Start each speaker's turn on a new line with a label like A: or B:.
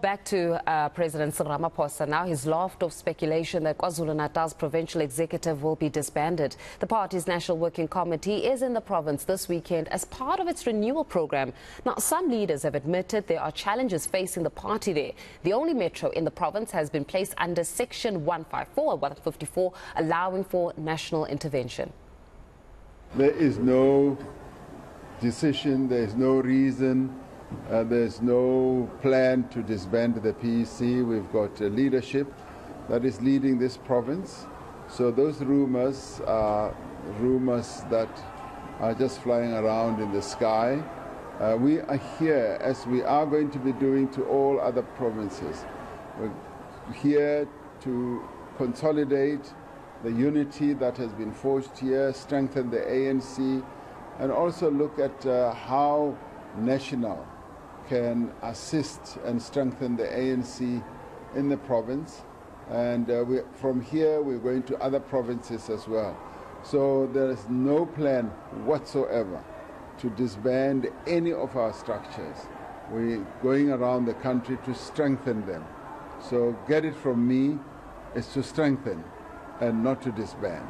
A: back to uh, President Cyril Ramaphosa. Now he's laughed off speculation that KwaZulu-Natal's provincial executive will be disbanded. The party's National Working Committee is in the province this weekend as part of its renewal program. Now, some leaders have admitted there are challenges facing the party there. The only metro in the province has been placed under Section 154 or 154, allowing for national intervention.
B: There is no decision, there is no reason uh, there's no plan to disband the PEC. We've got a leadership that is leading this province. So those rumors are rumors that are just flying around in the sky. Uh, we are here, as we are going to be doing to all other provinces. We're here to consolidate the unity that has been forged here, strengthen the ANC, and also look at uh, how national can assist and strengthen the ANC in the province. And uh, we, from here, we're going to other provinces as well. So there is no plan whatsoever to disband any of our structures. We're going around the country to strengthen them. So get it from me is to strengthen and not to disband.